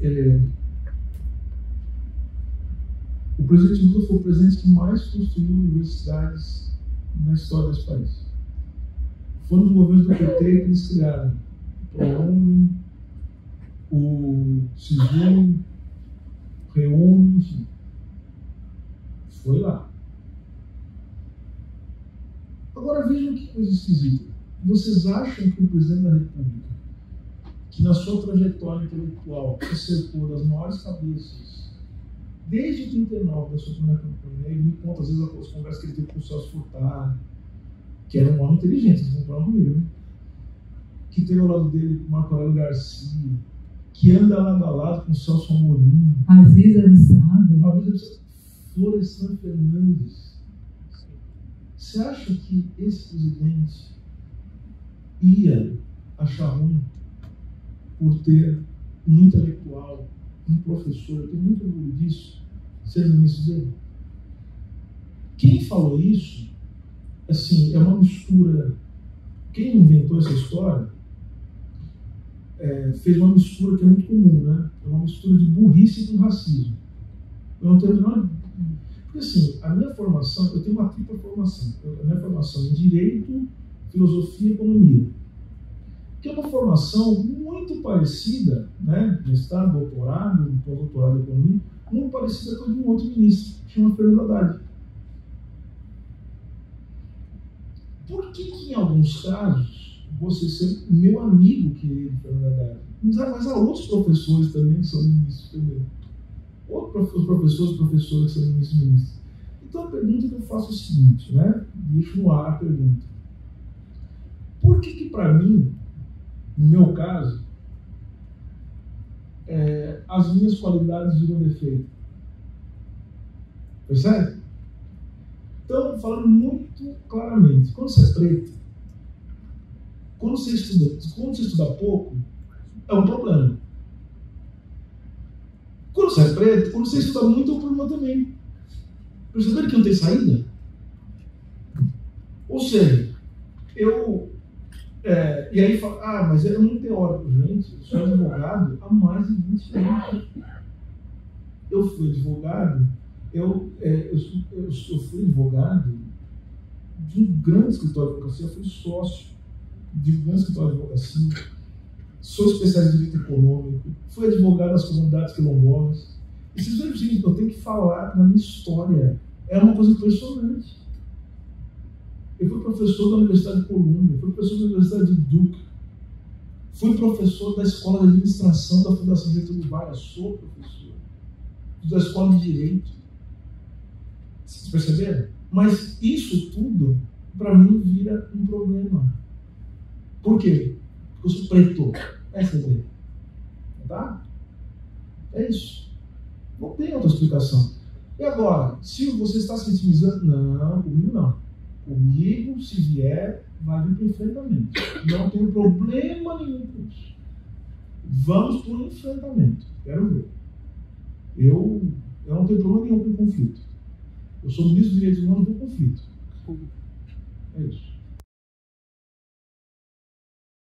é, o presidente Lula foi o presidente que mais construiu universidades na história desse país. Foi nos governos do PT que eles criaram o ProUni, o SISU, o Reúne, enfim. Foi lá. Agora vejam que coisa esquisita. Vocês acham que o presidente da República, que na sua trajetória intelectual acertou das maiores cabeças, desde 39 da sua primeira campanha, ele me conta às vezes as conversas que ele teve com o Celso Furtado, que era um homem inteligente, vocês concordaram comigo, né? Que teve ao lado dele Marco Aurélio Garcia, que anda lado a lado com o Celso Amorim. Aziz Abissada. Florestan Fernandes. Você acha que esse presidente ia achar ruim por ter um intelectual, um professor, eu tenho muito orgulho disso, ser ministro dele? Quem falou isso, assim, é uma mistura. Quem inventou essa história é, fez uma mistura que é muito comum, né? É uma mistura de burrice com racismo. Eu não tenho menor. Porque assim, a minha formação, eu tenho uma tripla formação. A minha formação em Direito, Filosofia e Economia. Que é uma formação muito parecida, né? Mestrado, doutorado, pós-doutorado em Economia, muito parecida com a de um outro ministro, que chama Fernando Haddad. Por que, que em alguns casos você ser meu amigo querido, Fernando Haddad? Mas há outros professores também que são ministros também. Outros professores professoras que são ministros ministros. Então a pergunta que eu faço é o seguinte, né? Deixo no ar a pergunta. Por que que para mim, no meu caso, as minhas qualidades viram defeito? Percebe? Então, falando muito claramente, quando você é preto, quando você estuda, quando você estuda pouco, é um problema. Quando você é preto, quando você estuda muito, é um problema também. Perceberam que não tem saída? Ou seja, eu. É, e aí fala, ah, mas é muito teórico, gente. Eu sou advogado há mais de 20 anos. Eu fui advogado, eu, é, eu, eu, eu fui advogado de um grande escritório de advocacia, eu fui sócio de um grande escritório de advocacia, sou especialista em direito econômico, fui advogado das comunidades quilombolas. E vocês veem o seguinte, eu tenho que falar na minha história. É uma coisa impressionante. Eu fui professor da Universidade de Colômbia, fui professor da Universidade de Duke, fui professor da Escola de Administração da Fundação Getúlio Vargas, sou professor da Escola de Direito. Vocês perceberam? Mas isso tudo, para mim, vira um problema. Por quê? Porque eu sou preto. Essa é a ideia. Tá? É isso. Não tem outra explicação. E agora, se você está se vitimizando, não, comigo não. Comigo, se vier, vai vir enfrentamento. Não tem problema nenhum com isso. Vamos o enfrentamento. Quero ver. Eu, eu não tenho problema nenhum com conflito. Eu sou ministro dos direitos humanos do conflito. É isso.